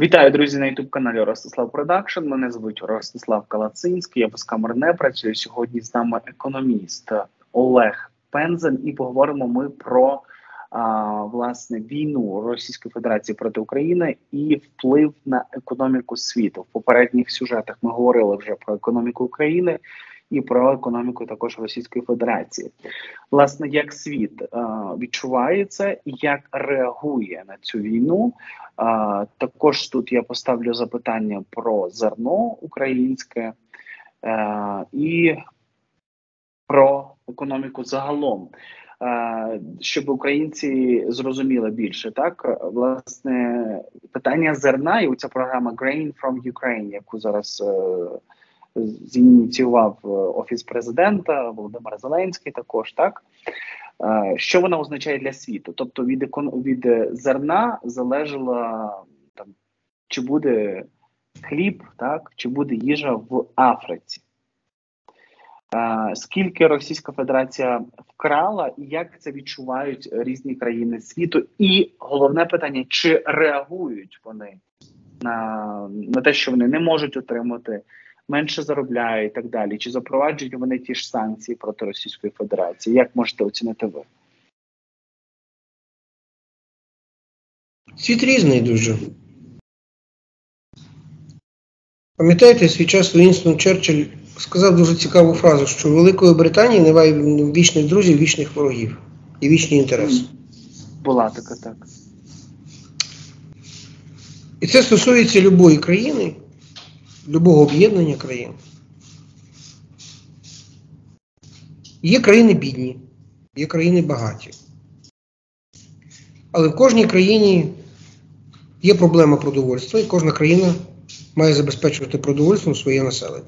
Вітаю, друзі, на youtube каналі Ростислав Продакшн. Мене звуть Ростислав Калацинський. Я без не працюю. Сьогодні з нами економіст Олег Пензен, і поговоримо ми про а, власне війну Російської Федерації проти України і вплив на економіку світу. В попередніх сюжетах ми говорили вже про економіку України і про економіку також Російської Федерації. Власне, як світ а, відчуває це, як реагує на цю війну. А, Також тут я поставлю запитання про зерно українське а, і про економіку загалом. Щоб українці зрозуміли більше, так власне питання зерна і ця програма Grain from Ukraine, яку зараз е, зініціював е, офіс президента Володимир Зеленський, також так Е, що вона означає для світу? Тобто від від зерна залежало там, чи буде хліб, так, чи буде їжа в Африці. Е, скільки Російська Федерація вкрала, і як це відчувають різні країни світу? І головне питання: чи реагують вони на, на те, що вони не можуть отримати менше заробляє і так далі. Чи запроваджують вони ті ж санкції проти Російської Федерації? Як можете оцінити ви? Світ різний дуже. Пам'ятаєте, свій час Вінстон Черчилль сказав дуже цікаву фразу, що у Великої Британії немає вічних друзів, вічних ворогів і вічні інтереси. Була така так. І це стосується любої країни, любого об'єднання країн. Є країни бідні, є країни багаті. Але в кожній країні є проблема продовольства, і кожна країна має забезпечувати продовольством своє населення.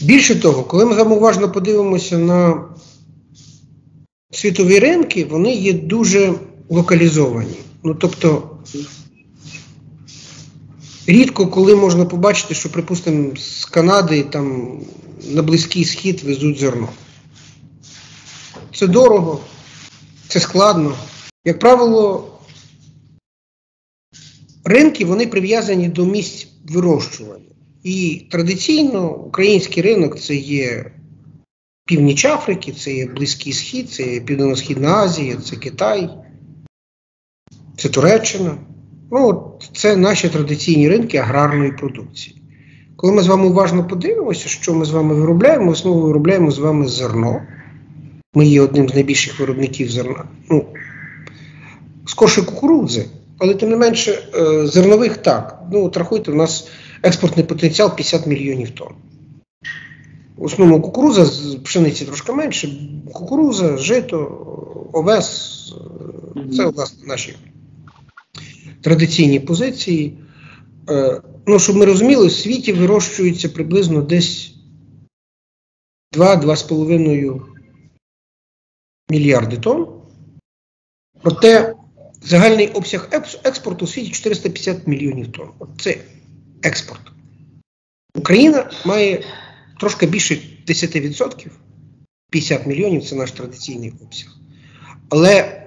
Більше того, коли ми вами уважно подивимося на світові ринки, вони є дуже локалізовані. Ну, тобто, Рідко коли можна побачити, що, припустимо, з Канади там на Близький Схід везуть зерно. Це дорого, це складно. Як правило, ринки вони прив'язані до місць вирощування. І традиційно український ринок це є північ Африки, це є Близький Схід, це є Південно-Східна Азія, це Китай, це Туреччина. Ну, Це наші традиційні ринки аграрної продукції. Коли ми з вами уважно подивимося, що ми з вами виробляємо, основу виробляємо з вами зерно. Ми є одним з найбільших виробників зерна. Ну, скорше кукурудзи, але тим не менше, е, зернових так. Ну, от рахуйте, у нас експортний потенціал 50 мільйонів тонн. В основному кукуруза, пшениці трошки менше, кукуруза, жито, овес це власне наші традиційні позиції. Е, ну, щоб ми розуміли, в світі вирощується приблизно десь 2-2,5 мільярди тонн. Проте загальний обсяг експорту у світі 450 мільйонів тонн. Це експорт. Україна має трошки більше 10%, 50 мільйонів це наш традиційний обсяг. Але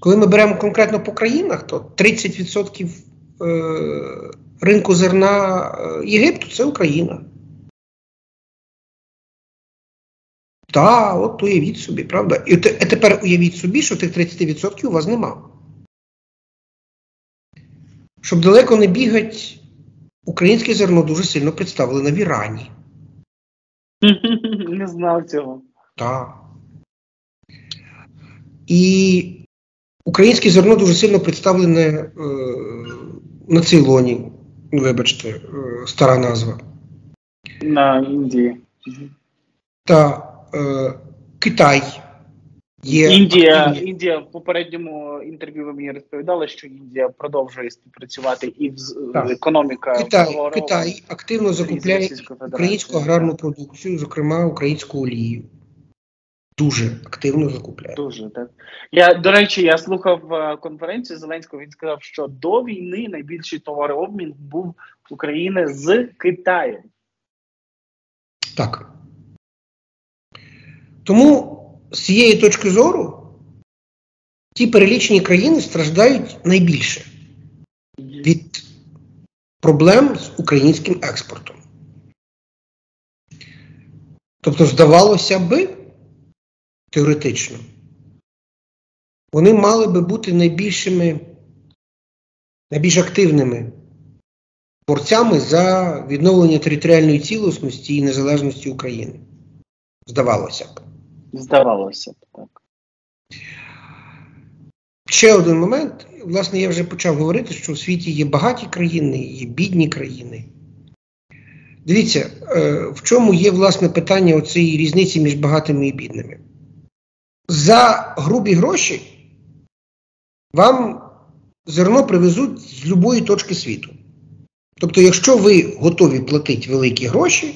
коли ми беремо конкретно по країнах, то 30% е, ринку зерна е, Єгипту це Україна. Так, от уявіть собі, правда? І тепер уявіть собі, що тих 30% у вас нема. Щоб далеко не бігати, українське зерно дуже сильно представлене в Ірані. Не знав цього. Так. І Українське зерно дуже сильно представлене е, на Цейлоні, вибачте, е, стара назва. На Індії. Та е, Китай. Є Індія Індія в попередньому інтерв'ю ви мені розповідали, що Індія продовжує співпрацювати і в так. економіка Китай Китай активно закупляє українську аграрну продукцію, зокрема українську олію дуже активно закупляє. Дуже так. Я до речі, я слухав е, конференцію Зеленського. Він сказав, що до війни найбільший товарообмін був України з Китаєм. Так. Тому з цієї точки зору ті перелічені країни страждають найбільше. від проблем з українським експортом. Тобто, здавалося би, теоретично, вони мали би бути найбільшими, найбільш активними борцями за відновлення територіальної цілісності і незалежності України. Здавалося б. Здавалося б, так. Ще один момент. Власне, я вже почав говорити, що в світі є багаті країни, є бідні країни. Дивіться, е, в чому є власне питання оцієї різниці між багатими і бідними. За грубі гроші вам зерно привезуть з будь-якої точки світу. Тобто, якщо ви готові платити великі гроші,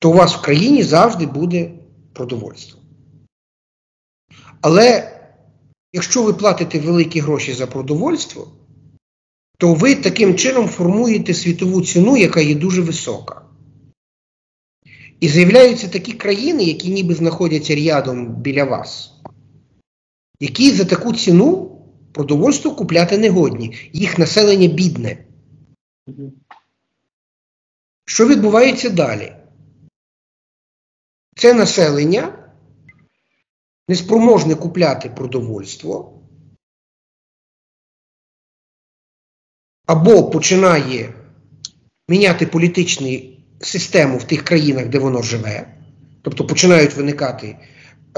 то у вас в країні завжди буде продовольство. Але якщо ви платите великі гроші за продовольство, то ви таким чином формуєте світову ціну, яка є дуже висока. І з'являються такі країни, які ніби знаходяться рядом біля вас, які за таку ціну продовольство купляти не годні. Їх населення бідне. Що відбувається далі? Це населення неспроможне купляти продовольство, або починає міняти політичну систему в тих країнах, де воно живе, тобто починають виникати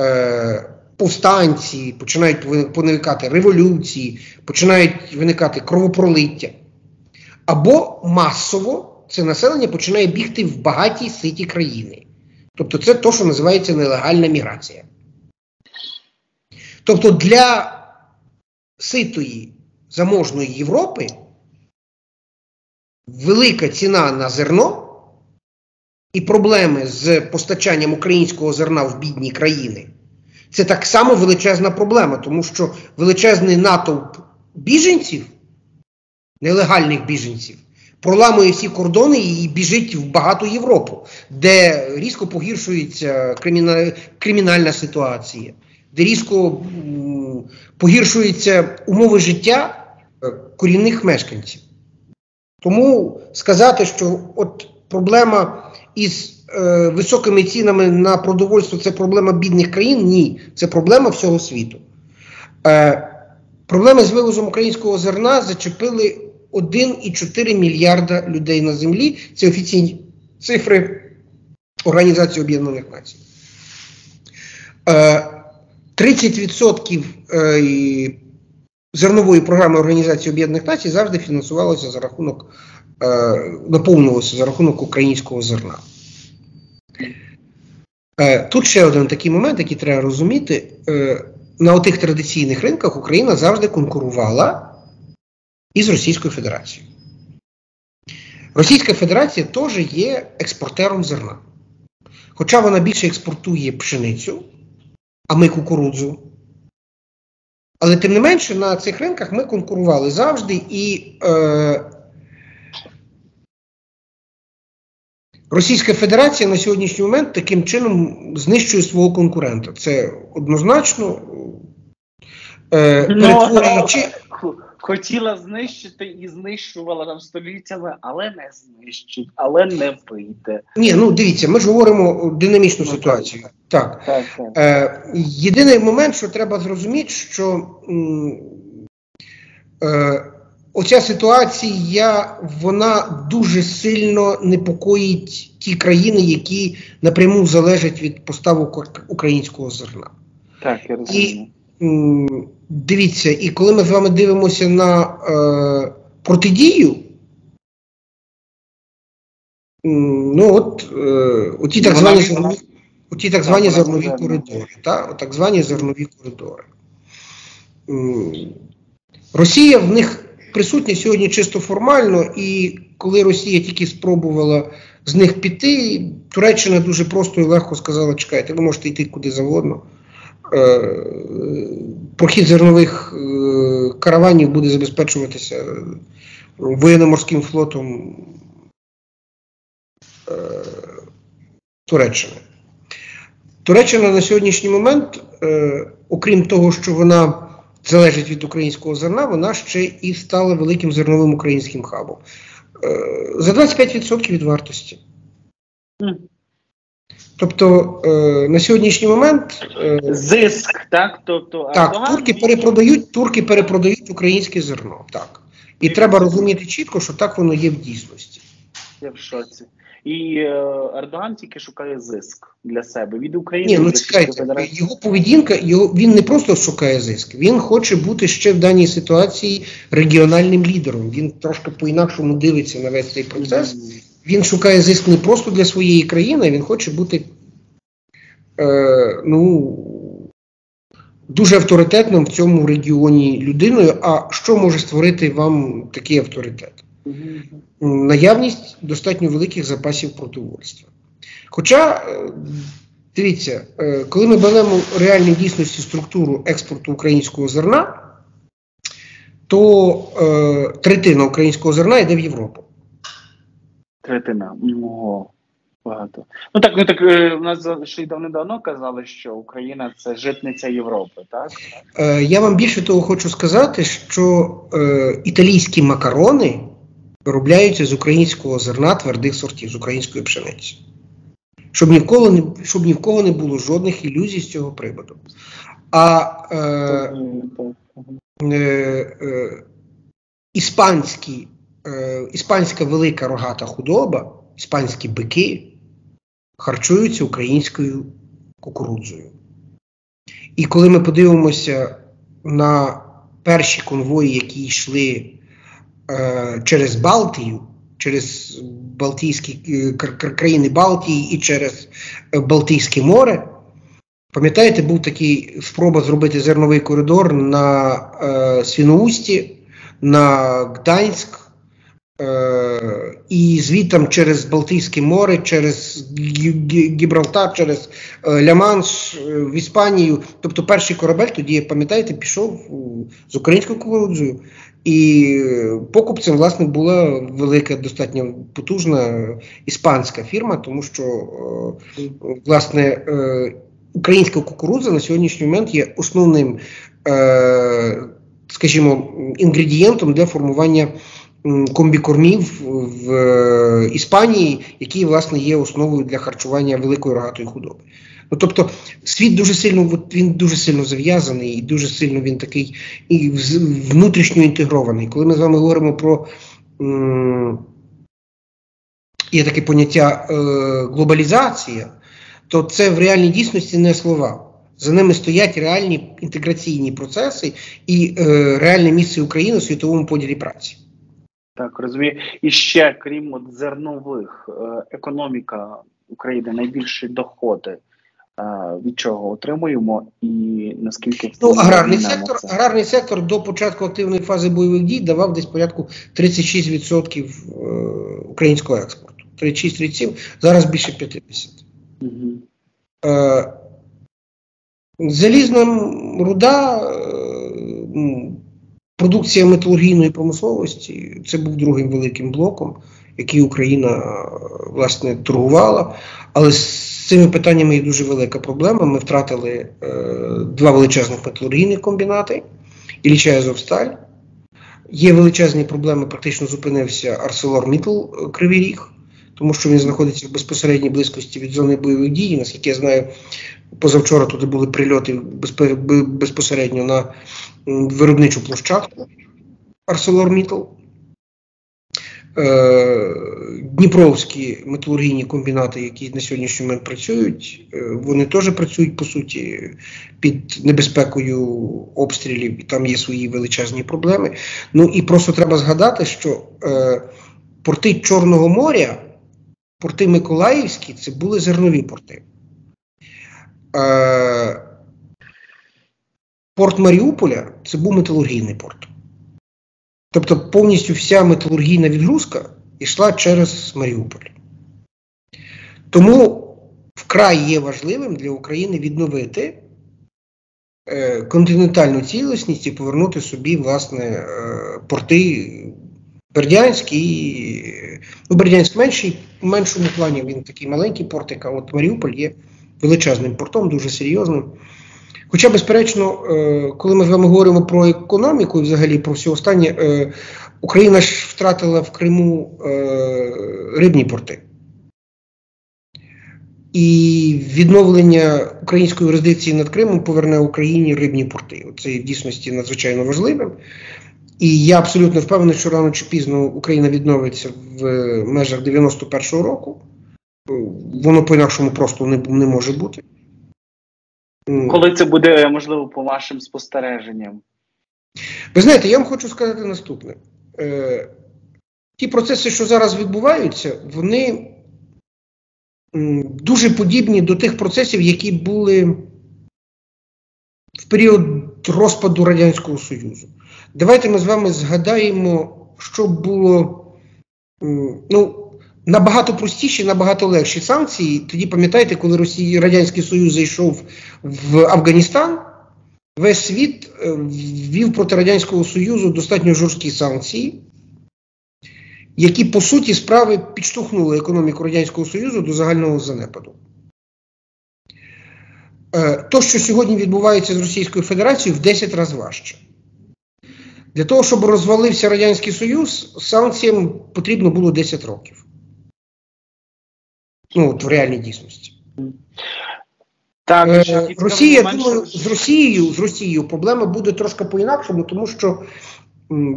е, повстанці, починають виникати революції, починають виникати кровопролиття. Або масово це населення починає бігти в багаті ситі країни. Тобто це те, що називається нелегальна міграція. Тобто для ситої заможної Європи велика ціна на зерно і проблеми з постачанням українського зерна в бідні країни це так само величезна проблема, тому що величезний натовп біженців, нелегальних біженців, проламує всі кордони і біжить в багату Європу, де різко погіршується кримінальна ситуація, де різко погіршуються умови життя е, корінних мешканців. Тому сказати, що от проблема із е, високими цінами на продовольство це проблема бідних країн, ні, це проблема всього світу. Е, Проблеми з вивозом українського зерна зачепили 1,4 мільярда людей на землі. Це офіційні цифри Організації Об'єднаних Націй. Е, 30% е, зернової програми Організації Об'єднаних Націй завжди фінансувалося за рахунок, е, наповнювалося за рахунок українського зерна. Е, тут ще один такий момент, який треба розуміти. На отих традиційних ринках Україна завжди конкурувала із Російською Федерацією. Російська Федерація теж є експортером зерна. Хоча вона більше експортує пшеницю, а ми кукурудзу. Але тим не менше на цих ринках ми конкурували завжди і е, Російська Федерація на сьогоднішній момент таким чином знищує свого конкурента. Це однозначно е, ну, перетворюючи хотіла знищити і знищувала там століттями, але не знищить, але не вийде. Ні, ну дивіться, ми ж говоримо динамічну ну, ситуацію. Так. так, так. Е, Єдиний момент, що треба зрозуміти, що е, оця ситуація вона дуже сильно непокоїть ті країни, які напряму залежать від поставок українського зерна. Так, я розумію. І, Дивіться, і коли ми з вами дивимося на е, протидію, ну от е, оті так звані зернові, оті так звані зернові коридори, та, так звані зернові коридори. Росія в них присутня сьогодні чисто формально, і коли Росія тільки спробувала з них піти, Туреччина дуже просто і легко сказала: чекайте, ви можете йти куди завгодно. Е, прохід зернових е, караванів буде забезпечуватися воєнно-морським флотом е, Туреччини. Туреччина на сьогоднішній момент, окрім того, що вона залежить від українського зерна, вона ще і стала великим зерновим українським хабом. Е, за 25% від вартості. Тобто е, на сьогоднішній момент е, зиск, так? Тобто так, турки перепродають, турки перепродають українське зерно. Так. І треба розуміти чітко, що так воно є в дійсності. Я в шоці. І е, Ердоган тільки шукає зиск для себе від України. Ні, ну чекайте, його поведінка, його він не просто шукає зиск, він хоче бути ще в даній ситуації регіональним лідером. Він трошки по-інакшому дивиться на весь цей процес. Він шукає зиск не просто для своєї країни, він хоче бути е, ну, дуже авторитетним в цьому регіоні людиною. А що може створити вам такий авторитет? Наявність достатньо великих запасів продовольства. Хоча, е, дивіться, е, коли ми беремо реальну дійсності структуру експорту українського зерна, то е, третина українського зерна йде в Європу. Третина. Ого, багато. Ну так, ну так у нас ще й давно казали, що Україна це житниця Європи, так? Е, Я вам більше того хочу сказати, що е, італійські макарони виробляються з українського зерна твердих сортів, з української пшениці. Щоб ні в кого не щоб ні в кого не було жодних ілюзій з цього приводу. А е, е, е, іспанські е, іспанська велика рогата худоба, іспанські бики харчуються українською кукурудзою. І коли ми подивимося на перші конвої, які йшли через Балтію, через Балтійські е, країни Балтії і через е, Балтійське море, пам'ятаєте, був такий спроба зробити зерновий коридор на е, Свіноусті, на Гданськ, Е, і звідтам через Балтійське море, через Гібралтар, через е, Ля-Манш е, в Іспанію. Тобто перший корабель тоді, пам'ятаєте, пішов з українською кукурудзою. І покупцем, власне, була велика, достатньо потужна іспанська фірма, тому що, власне, українська кукурудза на сьогоднішній момент є основним, скажімо, інгредієнтом для формування комбікормів в е, Іспанії, які власне є основою для харчування великої рогатої худоби. Ну, Тобто світ дуже сильно він дуже сильно зав'язаний і дуже сильно він такий і внутрішньо інтегрований. Коли ми з вами говоримо про є таке поняття е, глобалізація, то це в реальній дійсності не слова. За ними стоять реальні інтеграційні процеси і е, реальне місце України у світовому поділі праці. Так, розумію. І ще, крім от зернових, е, економіка України найбільші доходи. Е, від чого отримуємо, і наскільки ну, аграрний сектор це? аграрний сектор до початку активної фази бойових дій давав десь порядку 36% е, українського експорту. 36-37, зараз більше 50%. Угу. Залізна руда Продукція металургійної промисловості це був другим великим блоком, який Україна власне торгувала. Але з цими питаннями є дуже велика проблема. Ми втратили е, два величезних металургійних комбінати Ілліча і Азовсталь. Є величезні проблеми, практично зупинився Арселор Мітл Кривий Ріг, тому що він знаходиться в безпосередній близькості від зони бойових дій. Наскільки я знаю, позавчора туди були прильоти безпосередньо на виробничу площадку ArcelorMittal. Е, Дніпровські металургійні комбінати, які на сьогоднішній момент працюють, е, вони теж працюють по суті під небезпекою обстрілів, і там є свої величезні проблеми. Ну і просто треба згадати, що е, порти Чорного моря, порти Миколаївські це були зернові порти. Е, Порт Маріуполя це був металургійний порт. Тобто повністю вся металургійна відгрузка йшла через Маріуполь. Тому вкрай є важливим для України відновити е, континентальну цілісність і повернути собі, власне, е, порти Бердянськ і ну, Бердянськ менший, в меншому плані він такий маленький портик, а от Маріуполь є величезним портом, дуже серйозним. Хоча, безперечно, е, коли ми з вами говоримо про економіку і взагалі про все останнє, е, Україна ж втратила в Криму рибні порти. І відновлення української юрисдикції над Кримом поверне Україні рибні порти. Це в дійсності надзвичайно важливим. І я абсолютно впевнений, що рано чи пізно Україна відновиться в межах 91-го року. Воно по-інакшому просто не, не може бути. Коли це буде можливо по вашим спостереженням? Ви знаєте, я вам хочу сказати наступне: Е, ті процеси, що зараз відбуваються, вони дуже подібні до тих процесів, які були в період розпаду Радянського Союзу. Давайте ми з вами згадаємо, що було ну, набагато простіші, набагато легші санкції. Тоді пам'ятаєте, коли Росія, Радянський Союз зайшов в Афганістан, весь світ е, ввів проти Радянського Союзу достатньо жорсткі санкції які по суті справи підштовхнули економіку Радянського Союзу до загального занепаду. Е, то, що сьогодні відбувається з Російською Федерацією, в 10 разів важче. Для того, щоб розвалився Радянський Союз, санкціям потрібно було 10 років. Ну, от в реальній дійсності. Так, е, Росія, думаю, з Росією з Росією проблема буде трошки по-інакшому, тому що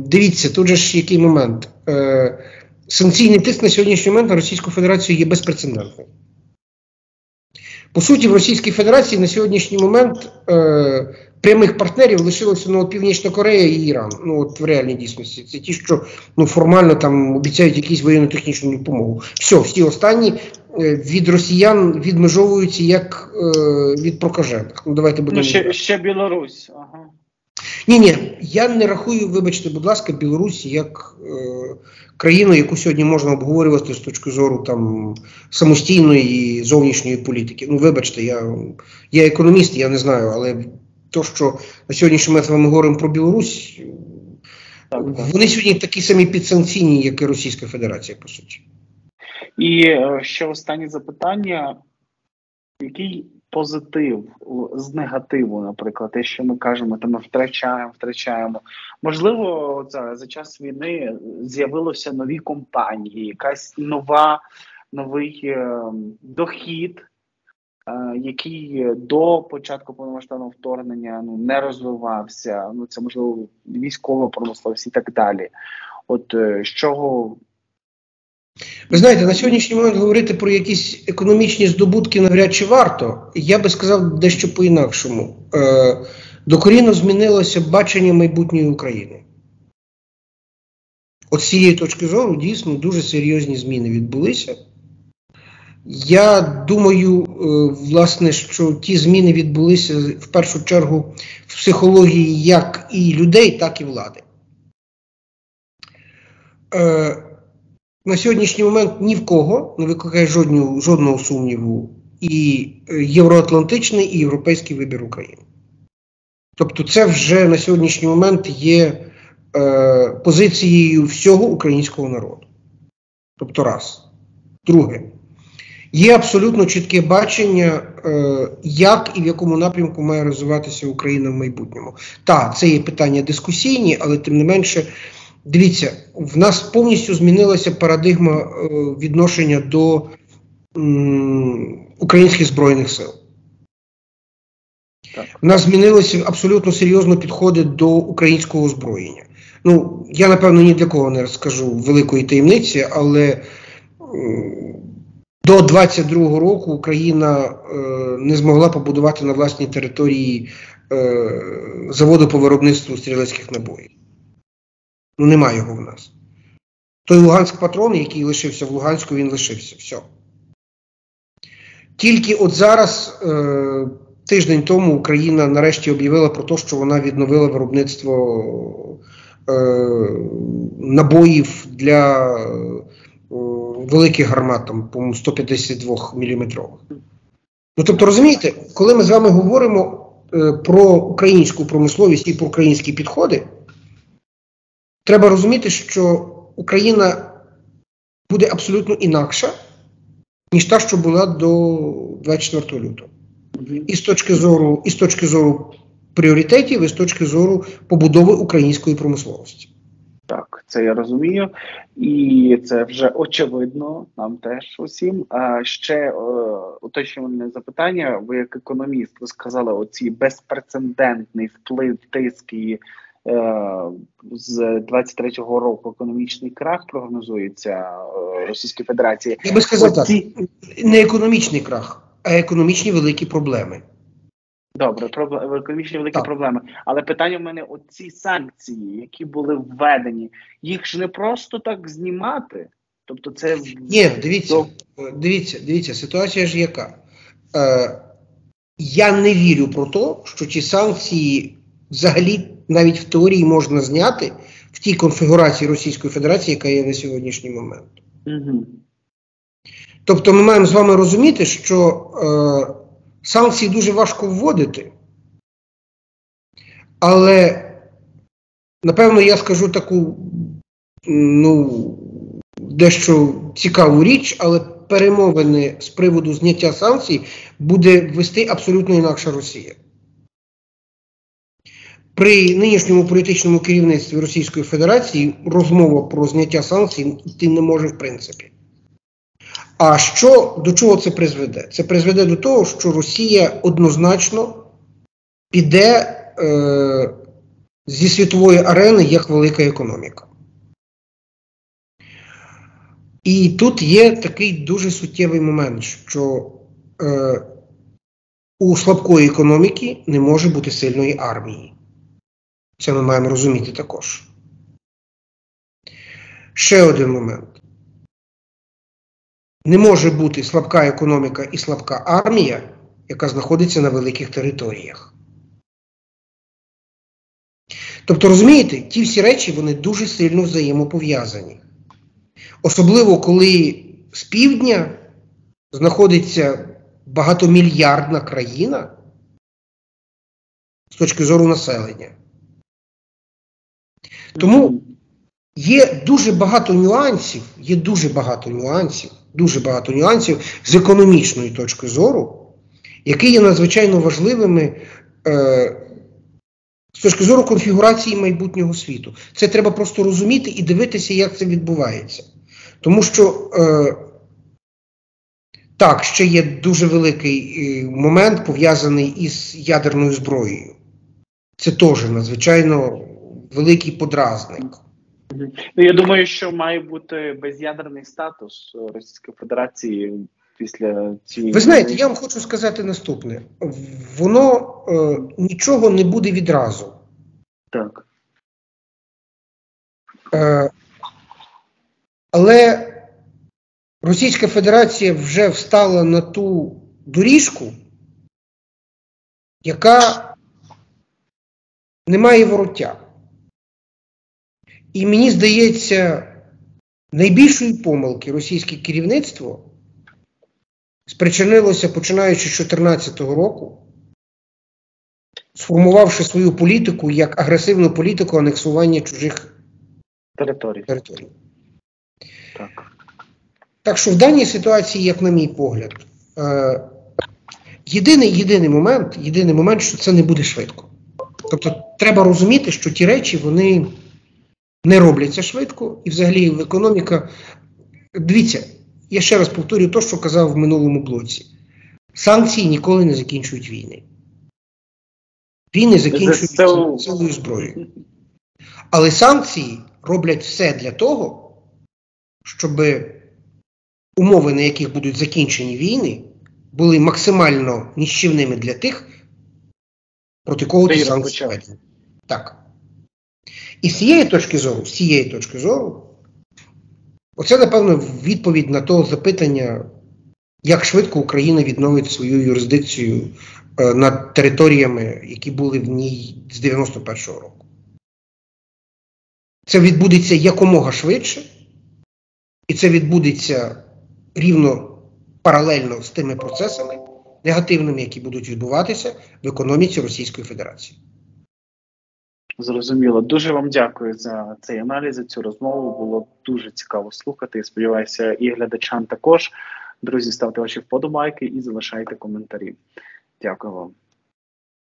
Дивіться, тут же ж який момент. Е, Санкційний тиск на сьогоднішній момент на Російську Федерацію є безпрецедентним. По суті, в Російській Федерації на сьогоднішній момент е, прямих партнерів лишилося ну, Північна Корея і Іран. Ну от в реальній дійсності. Це ті, що ну, формально там обіцяють якісь воєнно-технічну допомогу. Все, всі останні від росіян відмежовуються як е, від прокажених. Ну, давайте будемо. Ну, ще, ще Білорусь. Ага. Ні, ні, я не рахую, вибачте, будь ласка, Білорусь як е, країну, яку сьогодні можна обговорювати з точки зору там самостійної зовнішньої політики. Ну, вибачте, я я економіст, я не знаю, але то, що на сьогоднішній момент ми говоримо про Білорусь, так, так. вони сьогодні такі самі підсанкційні, як і Російська Федерація, по суті. І е, ще останнє запитання: який позитив з негативу, наприклад, те, що ми кажемо, то ми втрачаємо, втрачаємо. Можливо, за, за час війни з'явилися нові компанії, якась нова новий е, дохід. Е, який до початку повномасштабного вторгнення ну не розвивався, ну це можливо військова промисловість і так далі. От е, з чого ви знаєте, на сьогоднішній момент говорити про якісь економічні здобутки навряд чи варто. Я би сказав дещо по-інакшому. Е, докорінно змінилося бачення майбутньої України. От з цієї точки зору дійсно дуже серйозні зміни відбулися. Я думаю, е, власне, що ті зміни відбулися в першу чергу в психології як і людей, так і влади. Е, на сьогоднішній момент ні в кого не викликає жодного, жодного сумніву і е, євроатлантичний, і європейський вибір України. Тобто, це вже на сьогоднішній момент є е, позицією всього українського народу. Тобто, раз. Друге, є абсолютно чітке бачення, е, як і в якому напрямку має розвиватися Україна в майбутньому. Так, це є питання дискусійні, але тим не менше. Дивіться, в нас повністю змінилася парадигма е, відношення до українських збройних сил. Так. У нас змінилися абсолютно серйозно підходи до українського озброєння. Ну, я напевно ні для кого не розкажу великої таємниці, але до 22-го року Україна е, не змогла побудувати на власній території е, заводу по виробництву стрілецьких набоїв. Ну, немає його в нас. Той Луганськ патрон, який лишився в Луганську, він лишився. Все. Тільки от зараз, е, тиждень тому, Україна нарешті об'явила про те, що вона відновила виробництво е, набоїв для е, великих гармат, там, по 152 мм. Ну, тобто, розумієте, коли ми з вами говоримо е, про українську промисловість і про українські підходи. Треба розуміти, що Україна буде абсолютно інакша, ніж та, що була до 24 лютого. і з точки зору, і з точки зору пріоритетів, і з точки зору побудови української промисловості. Так, це я розумію, і це вже очевидно нам теж усім. А ще е, уточнювальне запитання. Ви як економіст, ви сказали оці безпрецедентний вплив тиск і з 23-го року економічний крах прогнозується е, Російській Федерації. Я би сказав так, не економічний крах, а економічні великі проблеми. Добре, економічні великі так. проблеми. Але питання в мене: оці санкції, які були введені, їх ж не просто так знімати. Тобто, це Ні, дивіться, дивіться, дивіться, ситуація ж яка. Е, Я не вірю про те, що ці санкції взагалі навіть в теорії можна зняти в тій конфігурації Російської Федерації, яка є на сьогоднішній момент. Угу. Тобто, ми маємо з вами розуміти, що. Е, Санкції дуже важко вводити, але, напевно, я скажу таку ну, дещо цікаву річ, але перемовини з приводу зняття санкцій буде вести абсолютно інакша Росія. При нинішньому політичному керівництві Російської Федерації розмова про зняття санкцій йти не може в принципі. А що до чого це призведе? Це призведе до того, що Росія однозначно піде е, зі світової арени як велика економіка. І тут є такий дуже суттєвий момент, що е, у слабкої економіки не може бути сильної армії. Це ми маємо розуміти також. Ще один момент. Не може бути слабка економіка і слабка армія, яка знаходиться на великих територіях. Тобто, розумієте, ті всі речі вони дуже сильно взаємопов'язані. Особливо, коли з півдня знаходиться багатомільярдна країна з точки зору населення. Тому є дуже багато нюансів, є дуже багато нюансів дуже багато нюансів з економічної точки зору, які є надзвичайно важливими е, з точки зору конфігурації майбутнього світу. Це треба просто розуміти і дивитися, як це відбувається. Тому що е, так, ще є дуже великий е, момент пов'язаний із ядерною зброєю. Це теж надзвичайно великий подразник. Ну, я думаю, що має бути без'ядерний статус Російської Федерації після цієї. Ви знаєте, я вам хочу сказати наступне: воно е, нічого не буде відразу. Так. Е, Але Російська Федерація вже встала на ту доріжку, яка не має вороття. І мені здається, найбільшої помилки російське керівництво спричинилося починаючи з 2014 року, сформувавши свою політику як агресивну політику анексування чужих територій. територій. Так. Так що в даній ситуації, як на мій погляд, е, єдиний єдиний момент, єдиний момент, що це не буде швидко. Тобто, треба розуміти, що ті речі, вони не робляться швидко, і взагалі економіка. Дивіться, я ще раз повторюю те, що казав в минулому блоці: санкції ніколи не закінчують війни. Війни закінчуються силою зброєю. Але санкції роблять все для того, щоб умови, на яких будуть закінчені війни, були максимально ніщівними для тих, проти кого ці санкції. Так. І з цієї точки зору, з цієї точки зору, оце, напевно, відповідь на то запитання, як швидко Україна відновить свою юрисдикцію е, над територіями, які були в ній з 91-го року. Це відбудеться якомога швидше, і це відбудеться рівно паралельно з тими процесами негативними, які будуть відбуватися в економіці Російської Федерації. Зрозуміло. Дуже вам дякую за цей аналіз, за цю розмову. Було дуже цікаво слухати. Сподіваюся, і глядачам також. Друзі, ставте ваші вподобайки і залишайте коментарі. Дякую вам.